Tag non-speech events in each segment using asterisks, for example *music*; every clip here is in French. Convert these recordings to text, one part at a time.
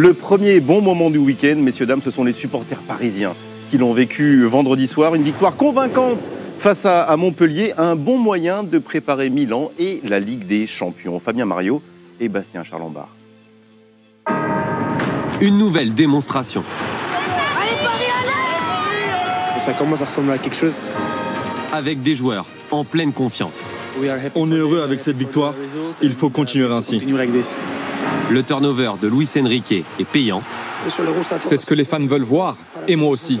Le premier bon moment du week-end, messieurs, dames, ce sont les supporters parisiens qui l'ont vécu vendredi soir. Une victoire convaincante face à, Montpellier, un bon moyen de préparer Milan et la Ligue des Champions. Fabien Mario et Bastien Charlambard. Une nouvelle démonstration. Ça commence à ressembler à quelque chose. Avec des joueurs en pleine confiance. On est heureux avec cette victoire. Il faut continuer ainsi. Le turnover de Luis Enrique est payant. C'est ce que les fans veulent voir, et moi aussi.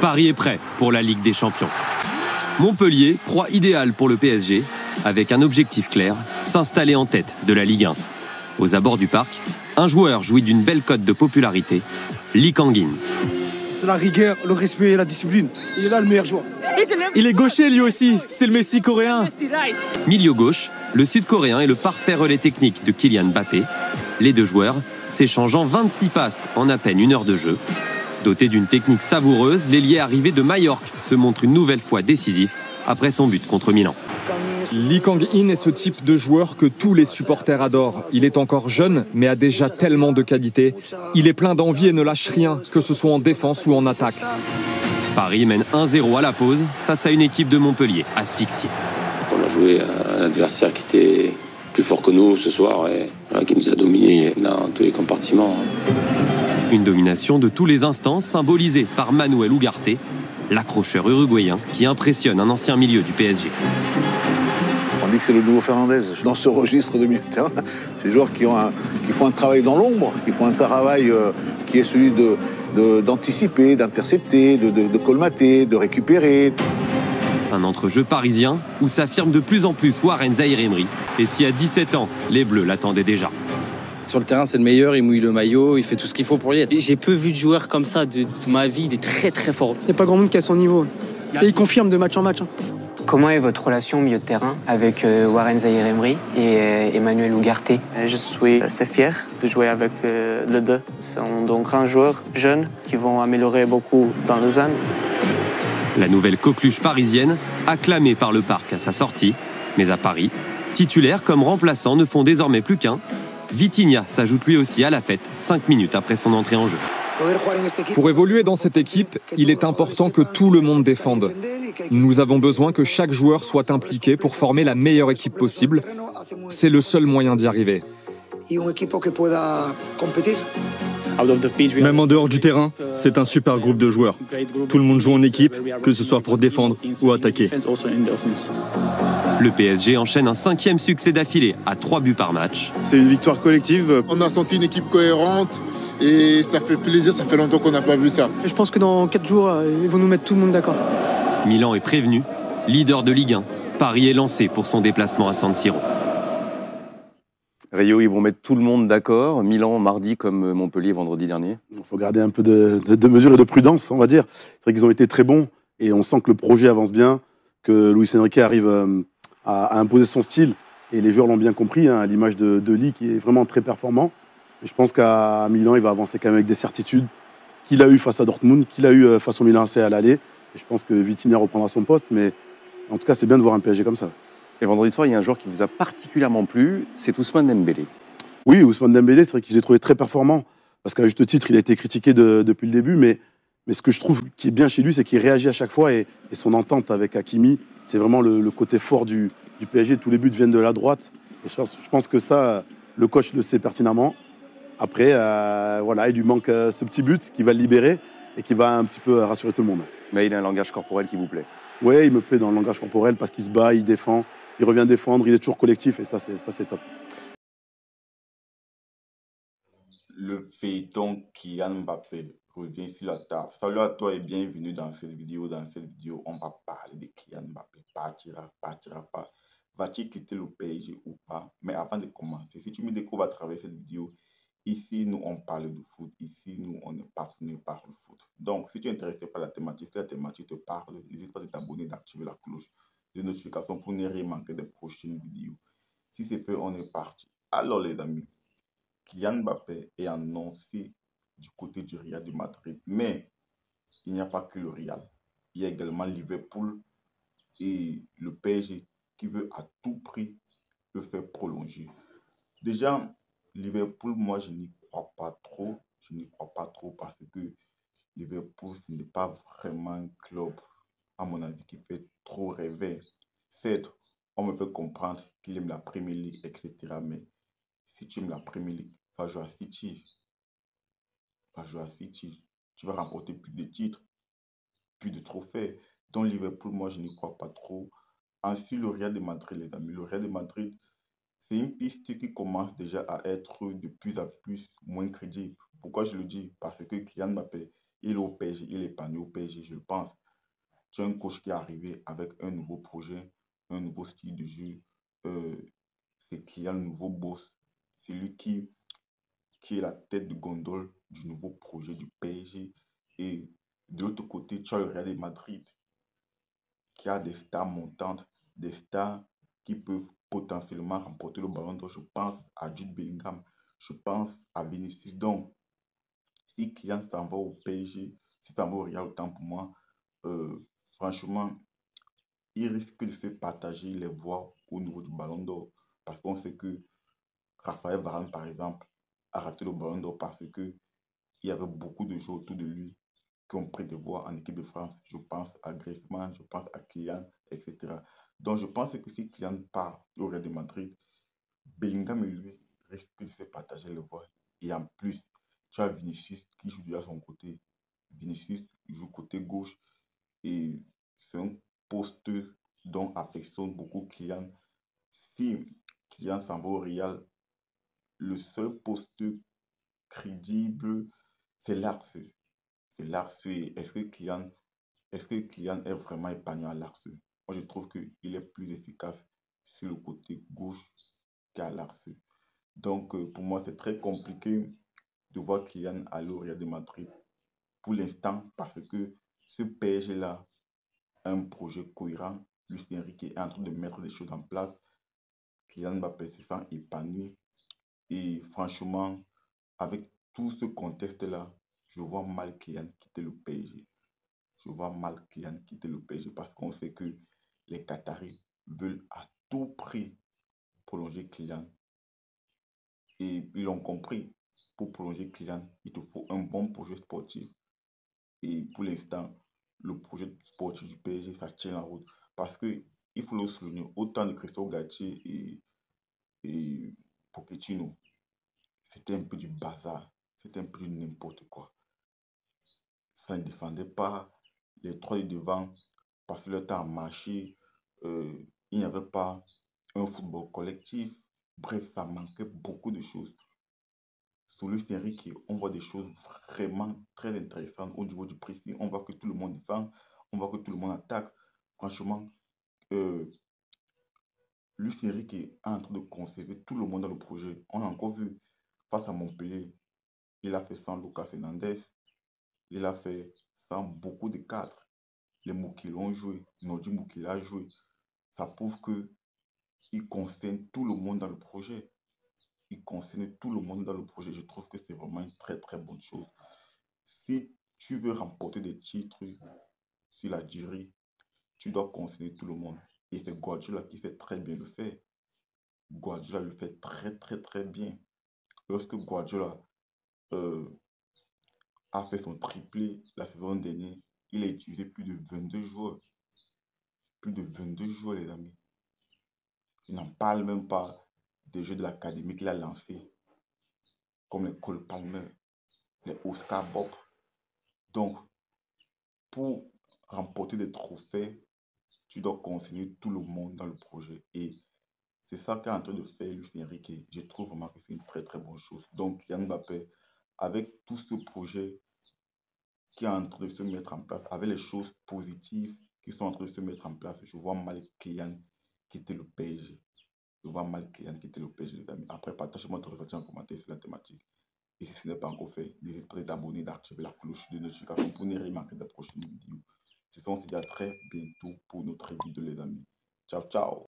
Paris est prêt pour la Ligue des Champions. Montpellier, proie idéale pour le PSG, avec un objectif clair, s'installer en tête de la Ligue 1. Aux abords du parc, un joueur jouit d'une belle cote de popularité, Lee Kangin. C'est la rigueur, le respect et la discipline. Il est là le meilleur joueur. Il est gaucher lui aussi, c'est le Messi coréen. Milieu gauche, le Sud-Coréen est le parfait relais technique de Kylian Mbappé. Les deux joueurs s'échangeant 26 passes en à peine une heure de jeu. Doté d'une technique savoureuse, l'ailier arrivé de Majorque se montre une nouvelle fois décisif après son but contre Milan. Lee Kang-in est ce type de joueur que tous les supporters adorent. Il est encore jeune, mais a déjà tellement de qualités. Il est plein d'envie et ne lâche rien, que ce soit en défense ou en attaque. Paris mène 1-0 à la pause face à une équipe de Montpellier asphyxiée. On a joué un adversaire qui était plus fort que nous ce soir et qui nous a dominés dans tous les compartiments. Une domination de tous les instants symbolisée par Manuel Ugarte, l'accrocheur uruguayen qui impressionne un ancien milieu du PSG. On dit que c'est le nouveau Fernandez dans ce registre de milieu de terrain. *laughs* Ces joueurs qui, ont qui font un travail dans l'ombre, qui font un travail euh, qui est celui d'anticiper, d'intercepter, de, de, colmater, de récupérer. Un entrejeu parisien où s'affirme de plus en plus Warren Zahir Emery. Et si à 17 ans, les Bleus l'attendaient déjà. Sur le terrain, c'est le meilleur, il mouille le maillot, il fait tout ce qu'il faut pour y être. J'ai peu vu de joueurs comme ça de, ma vie, des très très forts. Il n'y a pas grand monde qui a son niveau. Et il confirme de match en match. Comment est votre relation au milieu de terrain avec euh, Warren Zahir Emery et euh, Emmanuel Ugarte? Euh, Je suis assez fier de jouer avec les deux. Ce sont donc grands joueurs jeunes qui vont améliorer beaucoup dans le ZAN. La nouvelle coqueluche parisienne, acclamée par le parc à sa sortie, mais à Paris, titulaires comme remplaçants ne font désormais plus qu'un Vitinha s'ajoute lui aussi à la fête, 5 minutes après son entrée en jeu. Pour évoluer dans cette équipe, il est important que tout le monde défende. Nous avons besoin que chaque joueur soit impliqué pour former la meilleure équipe possible. C'est le seul moyen d'y arriver. Même en dehors du terrain, c'est un super groupe de joueurs. Tout le monde joue en équipe, que ce soit pour défendre ou attaquer. Le PSG enchaîne un cinquième succès d'affilée à trois buts par match. C'est une victoire collective. On a senti une équipe cohérente et ça fait plaisir, ça fait longtemps qu'on n'a pas vu ça. Je pense que dans quatre jours, euh, ils vont nous mettre tout le monde d'accord. Milan est prévenu, leader de Ligue 1. Paris est lancé pour son déplacement à San Siro. Rio, ils vont mettre tout le monde d'accord. Milan mardi comme Montpellier vendredi dernier. Il faut garder un peu de, de, mesure et de prudence, on va dire. C'est vrai qu'ils ont été très bons et on sent que le projet avance bien, que Luis Enrique arrive euh, à, imposer son style et les joueurs l'ont bien compris, hein, à l'image de, de Lee qui est vraiment très performant. Et je pense qu'à Milan, il va avancer quand même avec des certitudes qu'il a eu face à Dortmund, qu'il a eu euh, face au Milan AC à l'aller. Et je pense que Vitinha reprendra son poste, mais en tout cas, c'est bien de voir un PSG comme ça. Et vendredi soir, il y a un joueur qui vous a particulièrement plu, c'est Ousmane Dembélé. Oui, Ousmane Dembélé, c'est vrai que j'ai trouvé très performant. Parce qu'à juste titre, il a été critiqué depuis le début, mais, mais ce que je trouve qui est bien chez lui, c'est qu'il réagit à chaque fois et, son entente avec Hakimi, c'est vraiment le, côté fort du, PSG. Tous les buts viennent de la droite. Et je pense, que ça, le coach le sait pertinemment. Après, euh, voilà, il lui manque euh, ce petit but qui va le libérer et qui va un petit peu rassurer tout le monde. Mais il a un langage corporel qui vous plaît Oui, il me plaît dans le langage corporel parce qu'il se bat, il défend il revient défendre, il est toujours collectif et ça, c'est, ça, c'est top. Le phaéton Kylian Mbappé revient sur la table. Salut à toi et bienvenue dans cette vidéo. Dans cette vidéo, on va parler de Kylian Mbappé. Partira, partira pas. Va-t-il quitter le PSG ou pas? Mais avant de commencer, si tu me découvres à travers cette vidéo, Ici, nous, on parle de foot. Ici, nous, on est passionné par le foot. Donc, si tu es intéressé par la thématique, si la thématique te parle, n'hésite pas à t'abonner, d'activer la cloche de notification pour ne rien manquer des prochaines vidéos. Si c'est fait, on est parti. Alors les amis, Kylian Mbappé est annoncé du côté du Real de Madrid. Mais il n'y a pas que le Real. Il y a également Liverpool et le PSG qui veut à tout prix le faire prolonger. Déjà, Liverpool, moi, je n'y crois pas trop. Je n'y crois pas trop parce que Liverpool, ce n'est pas vraiment un club, à mon avis, qui fait trop rêver. Certes, on me fait comprendre qu'il aime la Premier League, etc. Mais si tu aimes la Premier League, va jouer à City. Va jouer à City. Tu vas remporter plus de titres, plus de trophées. Dans Liverpool, moi, je n'y crois pas trop. Ensuite, le Real de Madrid, les amis. Le Real de Madrid, c'est une piste qui commence déjà à être de plus en plus moins crédible. Pourquoi je le dis? Parce que Kylian Mbappé, il est au PSG, il est épanoui au PSG, je pense. As un coach qui est arrivé avec un nouveau projet, un nouveau style de jeu. Euh, c'est Kylian, le nouveau boss. C'est lui qui, qui est la tête de gondole du nouveau projet du PSG. Et de l'autre côté, tu as le Real de Madrid qui a des stars montantes, des stars qui peuvent potentiellement remporter le ballon d'or. Je pense à Jude Bellingham, je pense à Vinicius. Donc, si Kylian s'en va au PSG, si ça va au Real, autant pour moi, euh, franchement, il risque de se partager les voix au niveau du ballon d'or. Parce qu'on sait que Raphaël Varane, par exemple, a raté le ballon d'or parce que il y avait beaucoup de joueurs autour de lui qui ont pris des voix en équipe de France. Je pense à Griezmann, je pense à Kylian, etc. Donc je pense que si Kylian part au Real de Madrid, Bellingham lui risquent de se partager les voix. Et en plus, tu as Vinicius qui joue à son côté. Vinicius joue côté gauche et c'est un poste dont affectionne beaucoup Kylian. Si Kylian s'en va au Real, le seul poste crédible, c'est l'Arce. C'est l'Arce. Est-ce que Kylian est-ce que Kylian est vraiment épanoui à l'Arce Moi, je trouve qu'il est plus efficace sur le côté gauche qu'à l'Arce. Donc, euh, pour moi, c'est très compliqué de voir Kylian aller au de Madrid pour l'instant parce que ce PSG-là un projet cohérent. Lucien Enrique est en train de mettre des choses en place. Kylian Mbappé se sent épanoui. Et franchement, avec tout ce contexte-là, je vois mal Kylian quitter le PSG. Je vois mal Kylian quitter le PSG parce qu'on sait que les Qataris veulent à tout prix prolonger Kylian. Et ils l'ont compris. Pour prolonger Kylian, il te faut un bon projet sportif. Et pour l'instant, le projet sportif du PSG, ça tient la route. Parce que il faut le souligner, autant de Christophe Gatier et, et Pochettino, c'était un peu du bazar. C'était un peu du n'importe quoi. Ça ne défendait pas les trois de devant passaient le temps à marcher. Euh, il n'y avait pas un football collectif. Bref, ça manquait beaucoup de choses. Sous le Enrique, on voit des choses vraiment très intéressantes au niveau du pressing. On voit que tout le monde défend, on voit que tout le monde attaque. Franchement, euh, Luis Enrique est en train de conserver tout le monde dans le projet. On a encore vu face à Montpellier, il a fait sans Lucas Hernandez, il a fait sans beaucoup de cadres. Les mots qui l'ont joué, Nodi qui l'a joué, ça prouve que il concerne tout le monde dans le projet. Il concerne tout le monde dans le projet. Je trouve que c'est vraiment une très très bonne chose. Si tu veux remporter des titres sur la durée, tu dois concerner tout le monde. Et c'est Guardiola qui fait très bien le fait. Guardiola le fait très très très bien. Lorsque Guardiola euh, a fait son triplé la saison dernière, il a utilisé plus de 22 joueurs. Plus de 22 joueurs, les amis. Il n'en parle même pas des jeux de l'académie qu'il a lancés, comme les Cole Palmer, les Oscar Bob. Donc, pour remporter des trophées, tu dois conseiller tout le monde dans le projet. Et c'est ça qu'est en train de faire Luis Enrique. Je trouve vraiment que c'est une très très bonne chose. Donc, Yann Mbappé, avec tout ce projet qui est en train de se mettre en place, avec les choses positives qui sont en train de se mettre en place, je vois mal Kylian quitter le PSG. Je vois mal Kylian quitter le PSG, les amis. Après, partagez-moi votre ressenti en commentaire sur la thématique. Et si ce n'est pas encore fait, n'hésitez pas à t'abonner, d'activer la cloche de notification pour ne rien manquer de la prochaine vidéo. Ce sont, dit à très bientôt pour notre vidéo, les amis. Ciao, ciao